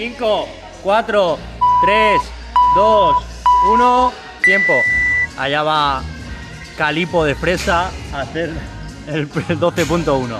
5, 4, 3, 2, 1, tiempo. Allá va Calipo de fresa a hacer el 12.1.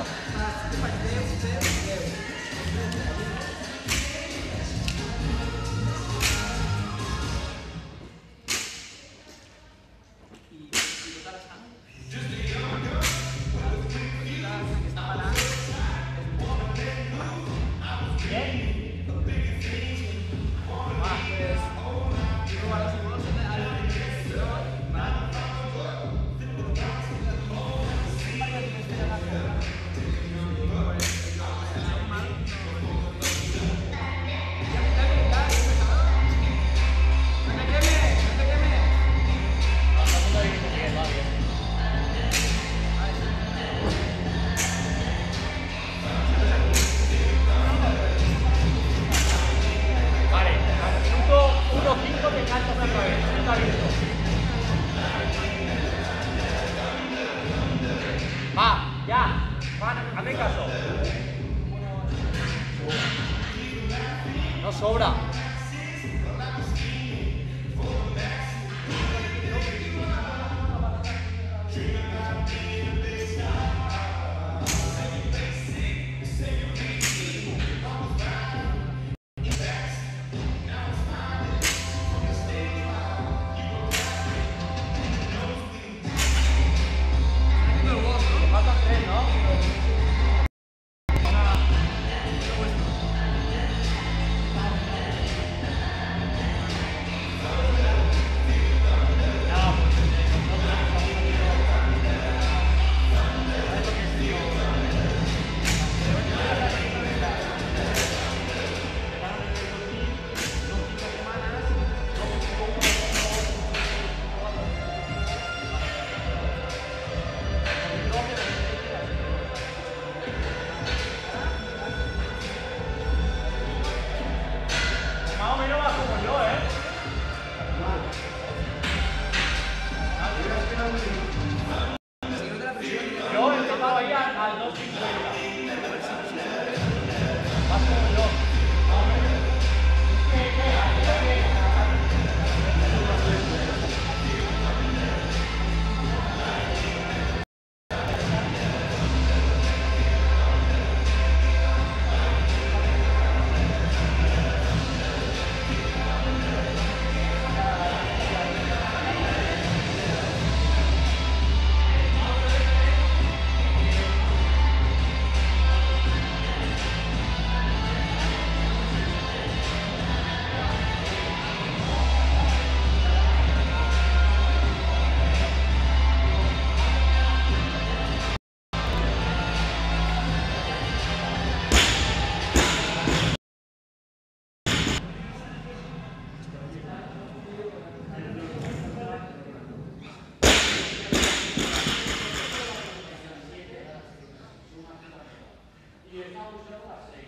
Va, ya. Va, hazme caso. No sobra. Yeah.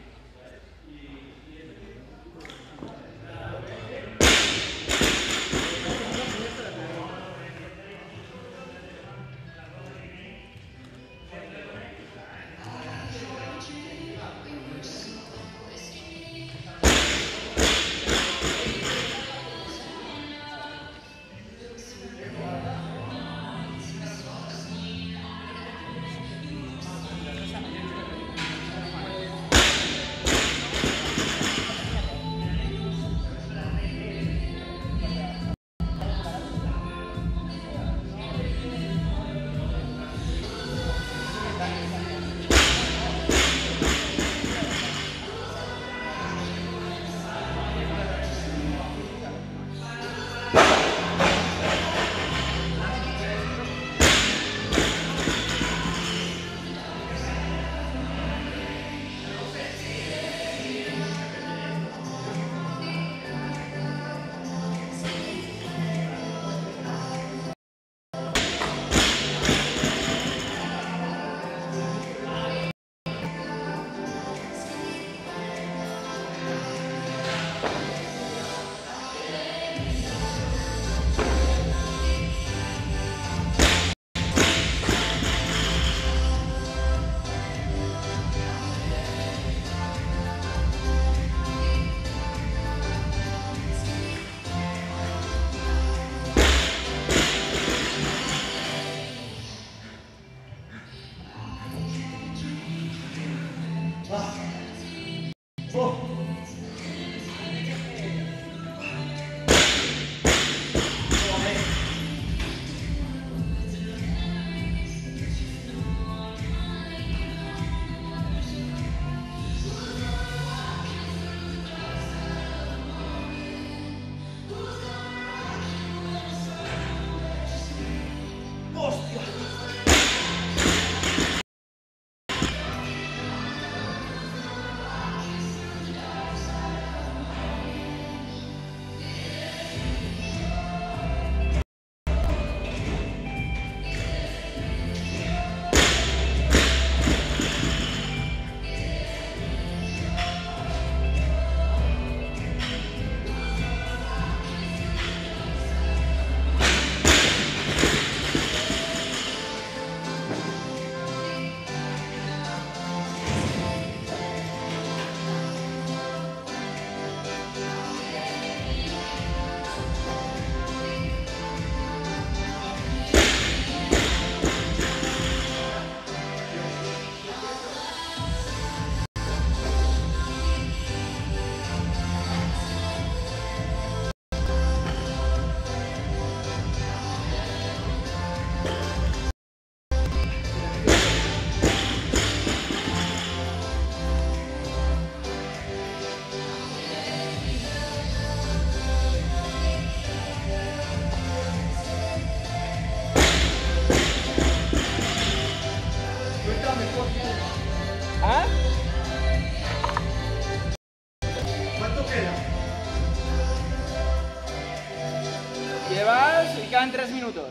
Llevas y quedan tres minutos.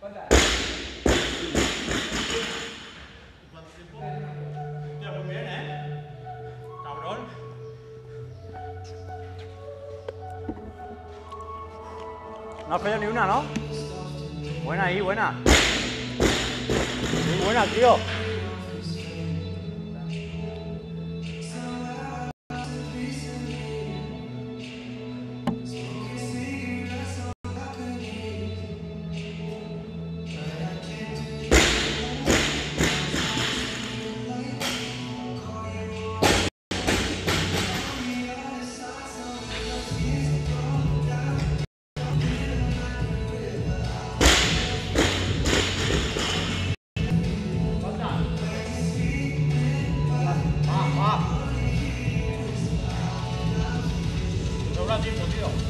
Pues ¿eh? No has fallado ni una, ¿no? Buena ahí, buena. Muy buena, tío. 해요.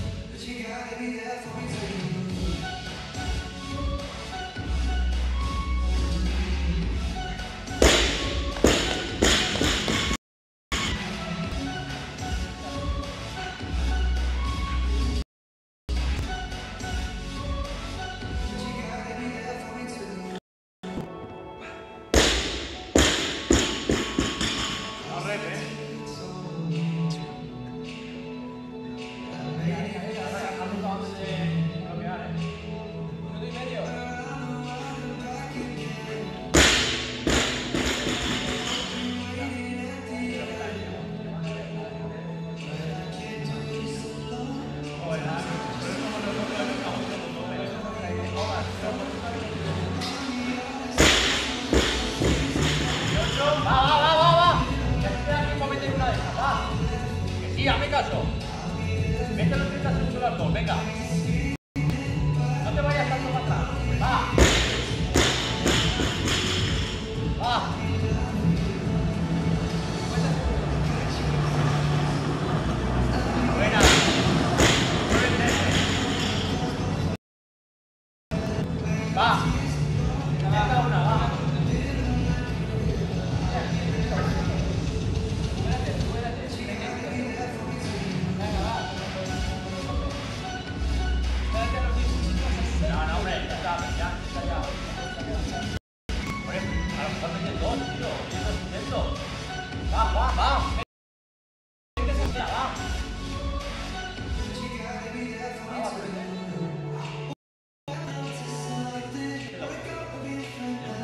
caso. Mételo 30 segundos las venga.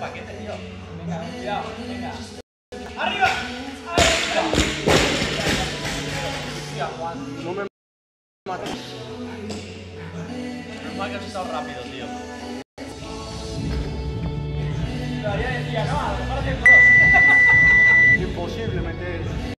paquete, tío. Venga, cuidado.